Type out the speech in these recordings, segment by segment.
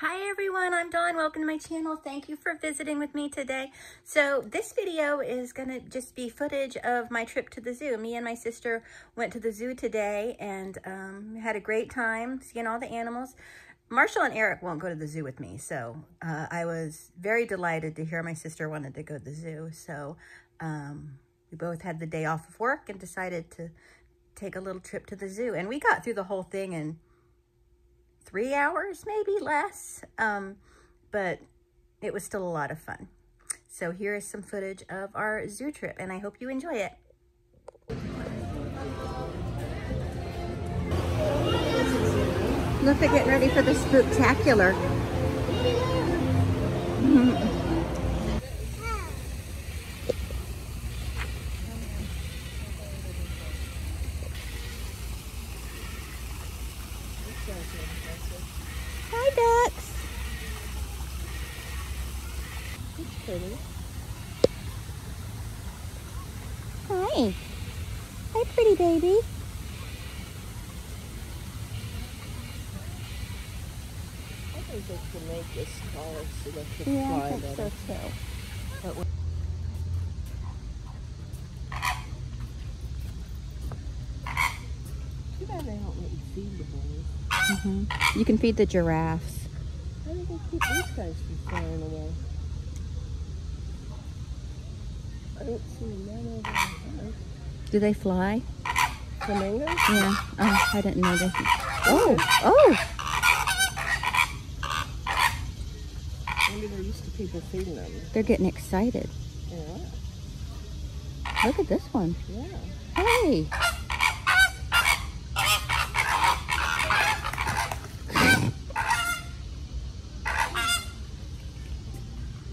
Hi everyone, I'm Dawn. Welcome to my channel. Thank you for visiting with me today. So this video is going to just be footage of my trip to the zoo. Me and my sister went to the zoo today and um, had a great time seeing all the animals. Marshall and Eric won't go to the zoo with me, so uh, I was very delighted to hear my sister wanted to go to the zoo. So um, we both had the day off of work and decided to take a little trip to the zoo. And we got through the whole thing in three hours, maybe less. Um, but it was still a lot of fun. So here is some footage of our zoo trip, and I hope you enjoy it. Look, they're getting ready for the spooktacular. Hi, ducks. That's pretty. Hi. Hi, pretty baby. I think they could make this car so they could Yeah, fly I think better. so too. But Too bad they don't let you feed the boys. hmm You can feed the giraffes. How do they keep these guys from flying away? I don't see none over there. Do they fly? Flamingos? Yeah. Oh, I didn't know they. Oh, oh. Maybe they're used to people feeding them. They're getting excited. Yeah. Look at this one. Yeah. Hey.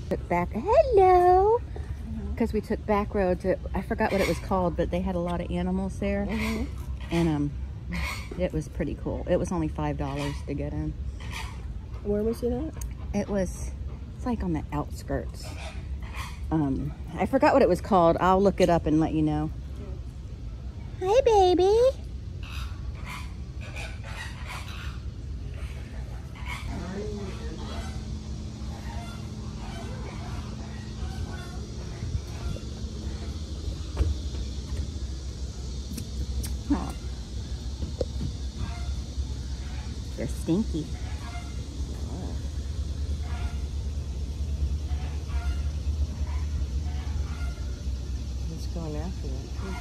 Took back. Hello. Because we took back roads. It, I forgot what it was called, but they had a lot of animals there, Mm-hmm. and um, it was pretty cool. It was only five dollars to get in. Where was it at? It was, it's like on the outskirts. Um, I forgot what it was called. I'll look it up and let you know. Hi, baby. They're. It's going after too.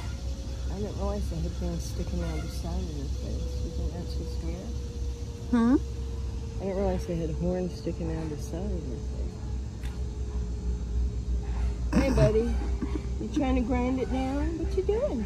I didn't realize they had things sticking out the side of their face. You think that's just weird? Hmm? I didn't realize they had horns sticking out the side of their face. Hey, buddy. You trying to grind it down? What you doing?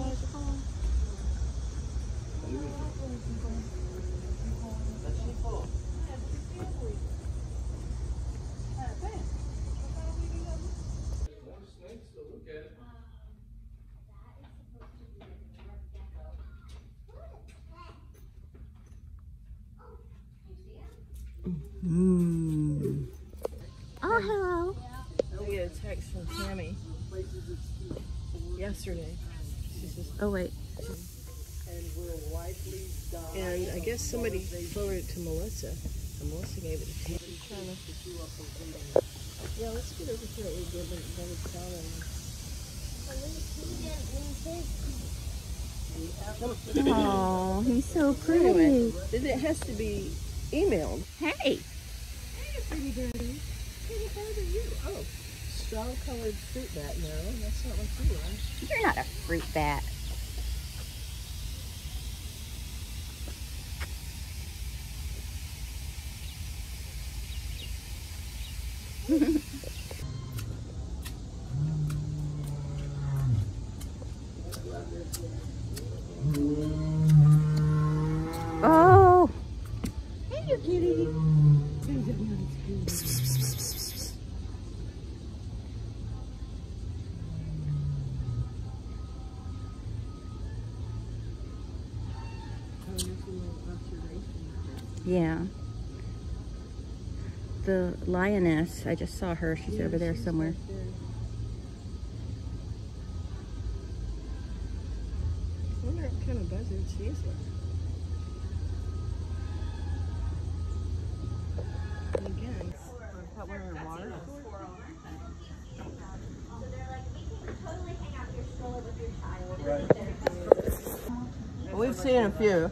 Mm. Oh, hello. I get a text from Tammy yesterday. Oh, wait. and I guess somebody forwarded it to Melissa. And Melissa gave it to Tammy. Yeah, let's get over here. We give it another tell Oh, he's so Anyway, pretty. it has to be emailed. Hey. Hey, pretty birdie. Pretty bird are you? Oh, straw colored fruit bat. No, that's not what you are. You're not a fruit bat. Yeah. the lioness. I just saw her. She's Yeah, over there she's somewhere. back there. I wonder what kind of buzzard she is with. Again, I thought in water. We've seen a few.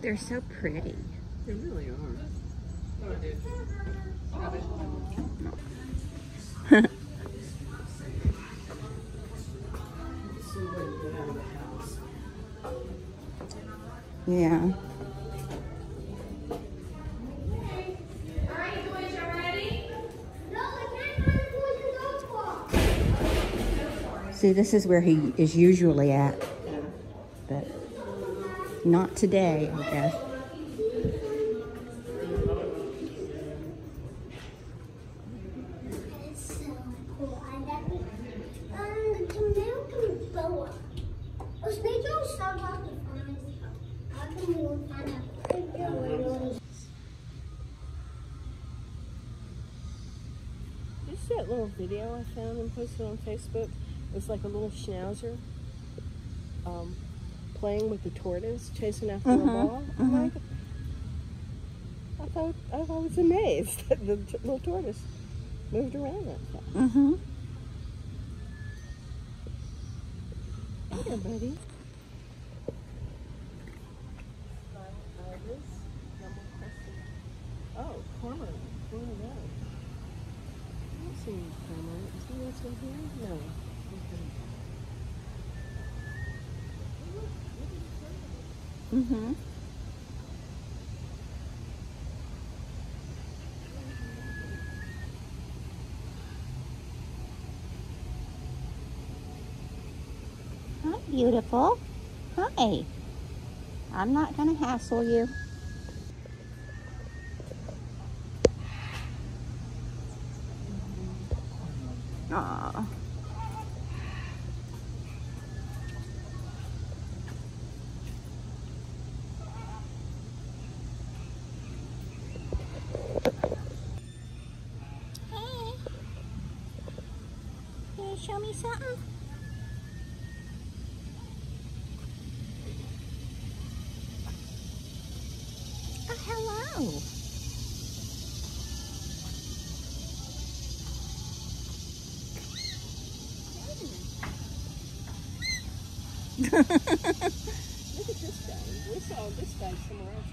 They're so pretty. They really are. Let's see what we get out of the house. Yeah. See, this is where he is usually at, but not today, I guess. Is that little video I found and posted on Facebook. It's like a little schnauzer um, playing with the tortoise, chasing after Mhm, a ball. I'm like, I thought I, I was amazed that the little tortoise moved around that fast. Mm-hmm. Here, buddy. Oh, cormorant. Where are those? I don't see any cormorant. Is there one here? No. Okay. Mm-hmm. Hi, beautiful. Hi. I'm not gonna hassle you. Look at this guy. We saw this guy somewhere else.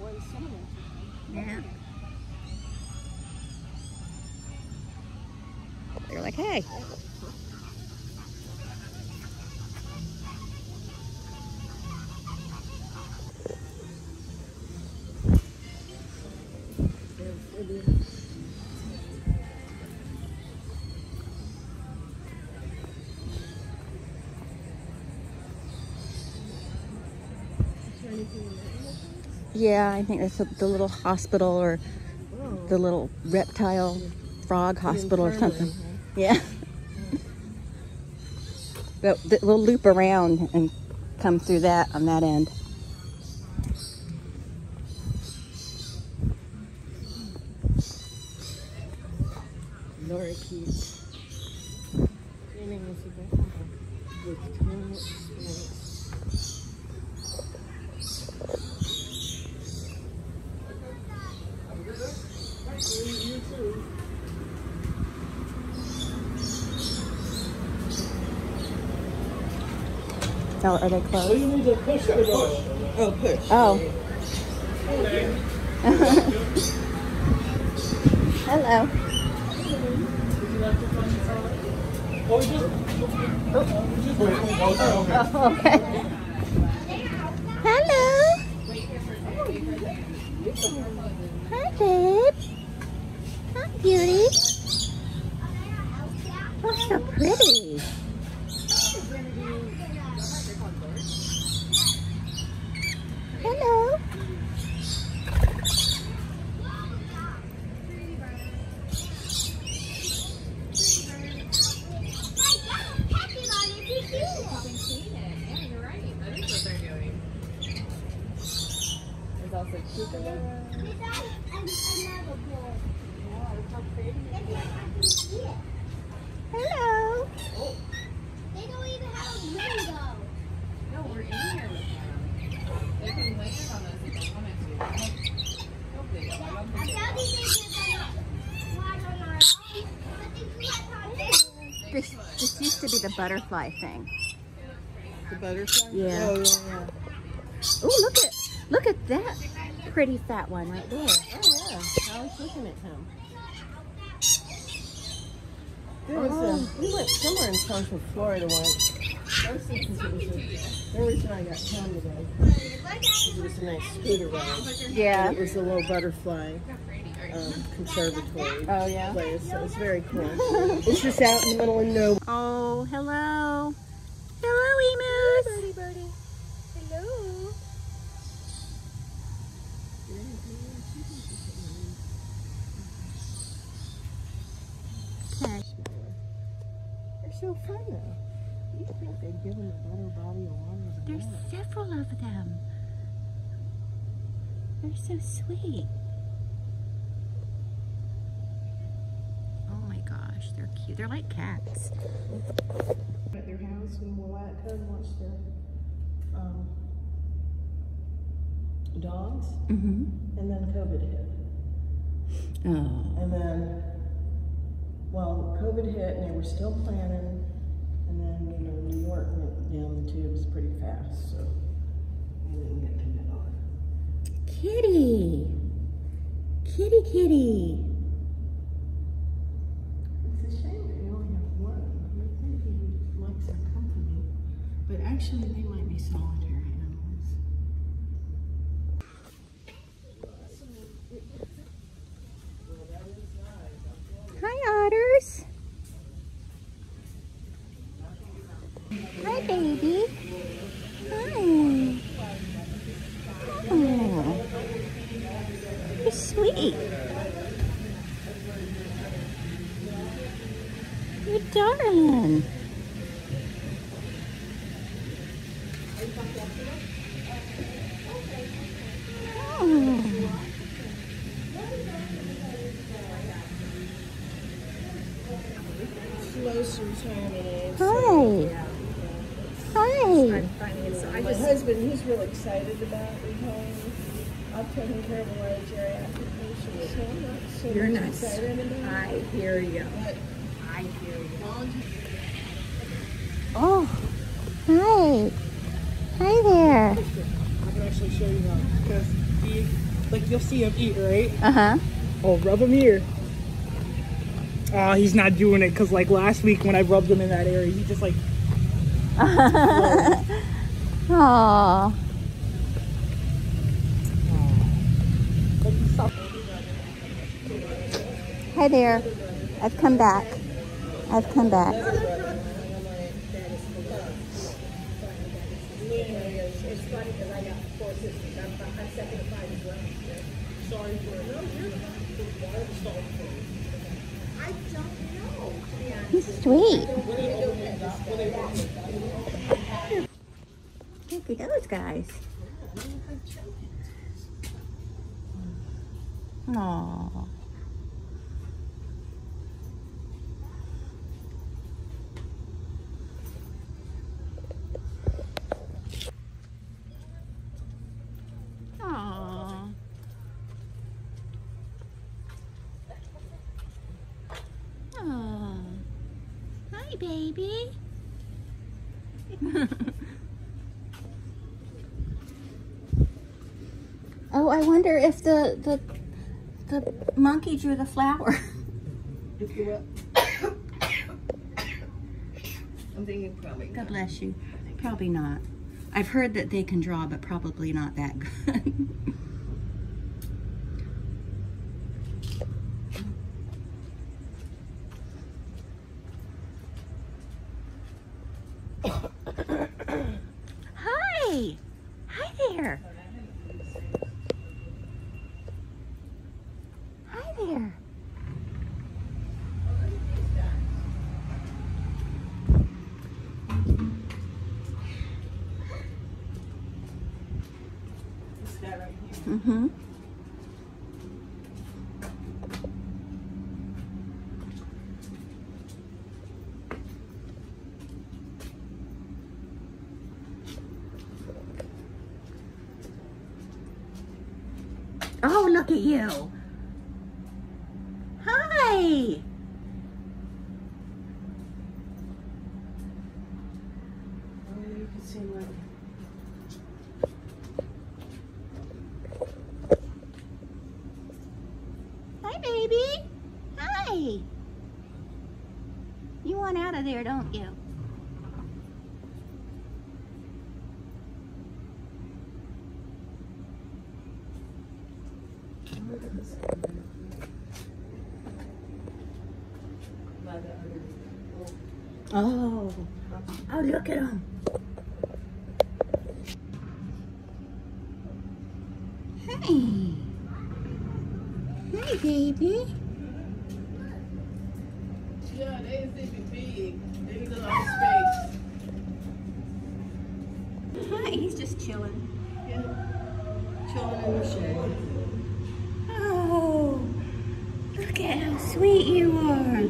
Or was somewhere else. Yeah. They're like, hey. Yeah, I think that's the- the little hospital or Oh. the little reptile frog hospital or something. Infirmary, Yeah. But th- we'll loop around and come through that on that end. Lorikeets. Meaning is available with toilet space. Oh, are they closed? you need to push the door. Oh, push. Oh. Hello. Oh, oh, okay. Hello. Hi, babe. Hi, beauty. Oh, so pretty. Hello. There's also kookaburra. Hello. They don't even have a window. No, we're in here with them. They can land on us if they wanted to. Hopefully, they don't. I don't I think thought they did fly on their own, but they flew on this. This, this used to be the butterfly thing. The butterfly? Yeah. Oh, yeah, yeah. Oh, look at look at that pretty fat one right there. Oh, yeah. I was looking at him. There was a, we went somewhere in Central Florida once. It was a, the reason I got home today. It was a nice scooter ride. Yeah. It was a little butterfly um, conservatory Oh yeah. place. So it was very cool. it's just out in the middle of nowhere. Oh, hello. Hello, emus. Birdie, birdie. Hello. Okay. They're so fun though. You think they'd give them a better body of water than There's that? several of them. They're so sweet. Oh my gosh, they're like cats. At their house when Willatka watched their um, dogs, Mm-hmm. and then COVID hit. Oh. And then, well, COVID hit and they were still planning. And then, you know, New York went down the tubes pretty fast, so we didn't get to. Kitty. Kitty, kitty. It's a shame that you only have one. I think he would like some company. But actually, they might be solitary animals. Hi, otters. Hi, baby. Hi. Oh, you're sweet. You're darling. Oh. Close retirement age. Hi. Hi. My husband, he's real excited about retiring. I've taken care of a lot of geriatric patients, so I'm not so You're much nice. excited about I hear you. But I hear you. Oh, hi. Hi there. I can actually show you how. Because he, like, you'll see him eat, right? Uh huh. Oh, rub him here. Oh, he's not doing it because, like, last week when I rubbed him in that area, he just, like, Aww. like he stopped. Hi there. I've come back. I've come back. He's sweet. Look at those guys. Aww. Hi, baby. oh, I wonder if the the the monkey drew the flower. I'm thinking probably. God bless you. Probably not. I've heard that they can draw, but probably not that good. Hi! Hi there! Hi there! This guy right here. Mm-hmm. Oh, look at you. Hi. Oh, you can see like. Hi, baby. Hi. You want out of there, don't you? Look at this guy. By the other. Oh. Oh, look at him. Hey. Hi, baby. Yeah, they think it's big. They need a lot of space. Hi, he's just chilling. Chilling in the shade. Oh, look at how sweet you are.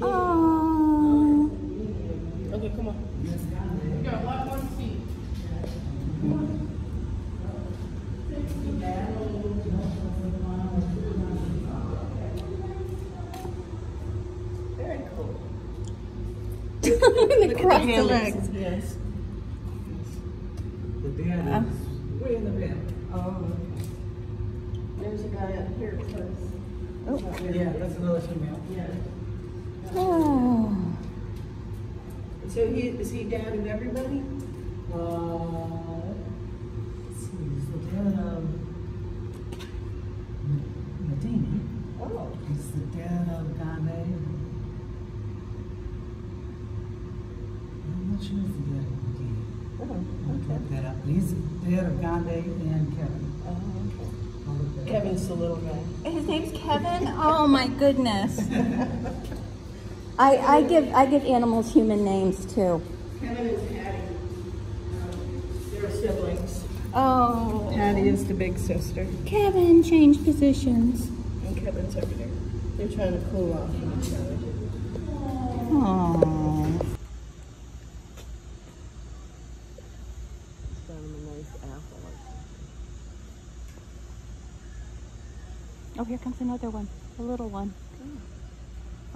Oh. Okay, come on. You got one more seat. Very cool. The Look cross at the the legs. legs. Yes. The dad Uh. way in the back. Oh. There's a guy up here close. Oh. Yeah, that's another female. Yeah. Oh. So he, is he dad of everybody? Uh, let's see, he's the dad of Medini. Oh. He's the dad of Gane. I'm not the dad of Medini. Oh, I'll okay. look that up. He's the dad of Gane and Kevin. Oh, okay. I'll look that up. Kevin's the little guy. His name's Kevin. Oh my goodness. I, I give I give animals human names too. Kevin is Hattie. Um, They're siblings. Oh. Patty is the big sister, Kevin changed positions. and Kevin's over there. They're trying to cool off from each other. Oh. Got him a nice apple. Oh, here comes another one. A little one.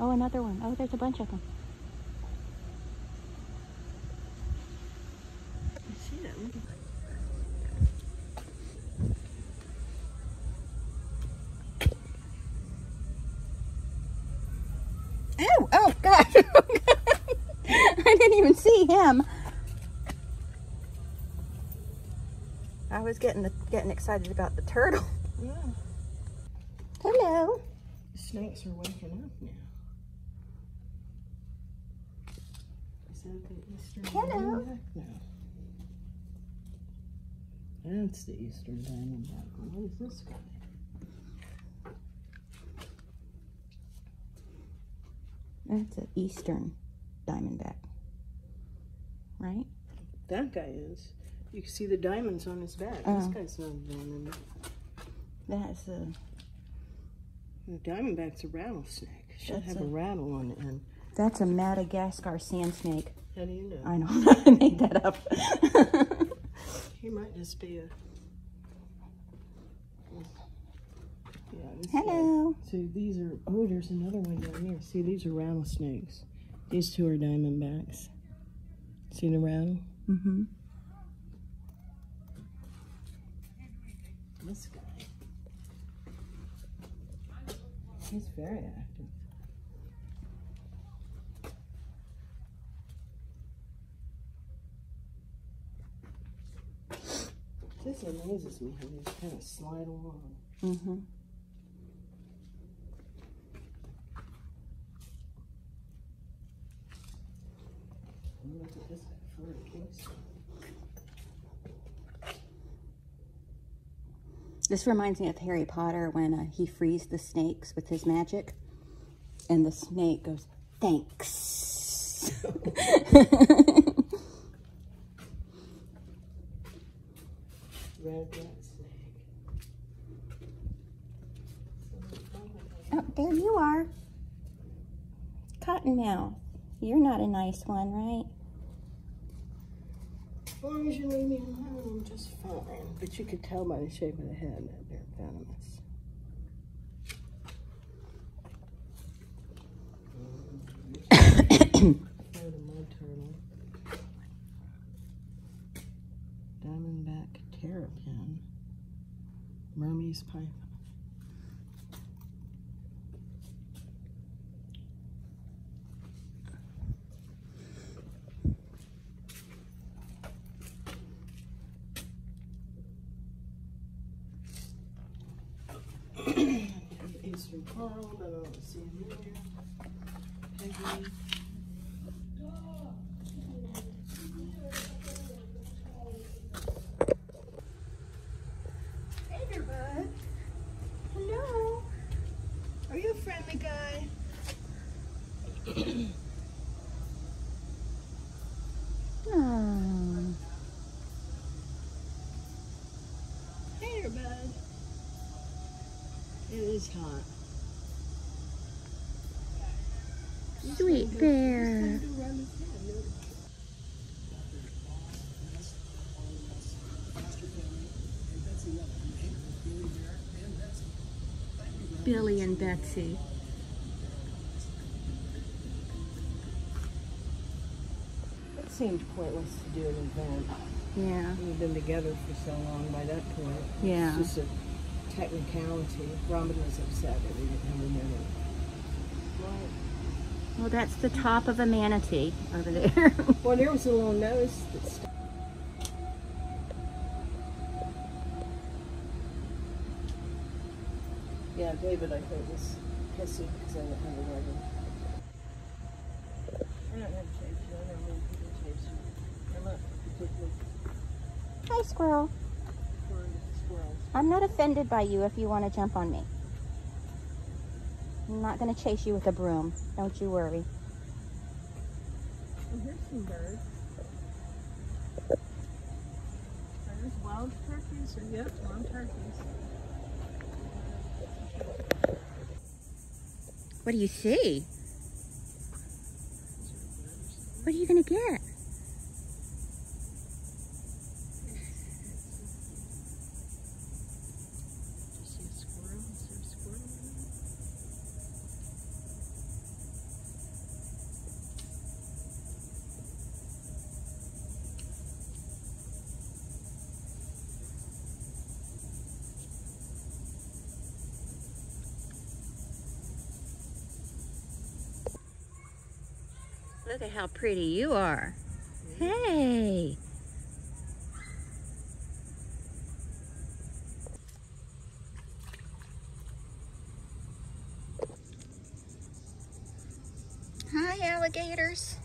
Oh, another one. Oh, there's a bunch of them. You see them? Oh, oh, God. Oh, I didn't even see him. I was getting the, getting excited about the turtle. Yeah. Snakes are waking up now. Is that the eastern Hello. diamondback? No. That's the eastern diamondback. What is this guy? That's an eastern diamondback. Right? That guy is. You can see the diamonds on his back. This Oh. guy's not a diamond. That's a. The diamondback's a rattlesnake. Should That's have a- a rattle on the end. That's a Madagascar sand snake. How do you know? I know. I made that up. He might just be a. way. Hello. So these are, oh, there's another one down here. See, these are rattlesnakes. These two are diamondbacks. See the rattle? Mm-hmm. This guy. He's very active. This amazes me how they just kind of slide along. Mm-hmm. Look at this guy, Florida kingsnake. This reminds me of Harry Potter when uh, he frees the snakes with his magic, and the snake goes, "Thanks." Oh, there you are, Cottonmouth. You're not a nice one, right? As long as you leave me alone, I'm just fine. But you could tell by the shape of the head that they're venomous. Florida mud turtle. Diamondback terrapin. Burmese python. Eastern coral, but uh, I don't see him there. Peggy. Hey there, bud. Hello. Are you a friendly guy? Oh. Hmm. Hey there, bud. It is hot. Billy and Betsy. It seemed pointless to do an event. Yeah. We've been together for so long by that point. Yeah. It's just a technicality. Robin was upset that we didn't have a minute. Well, that's the top of a manatee over there. Well, there was a little nose that stuck. Yeah, David, I think, was pissy because I didn't have a wedding. I don't have to chase you. I don't want people to chase you. I'm not particularly Hi, squirrel. fond of squirrels. I'm not offended by you if you want to jump on me. I'm not going to chase you with a broom. Don't you worry. Oh, here's some birds. Are those wild turkeys? Or, yep, wild turkeys. What do you see? What are you going to get? Did you see a squirrel? Is there a squirrel in there? Look at how pretty you are. Hey. Hi, alligators.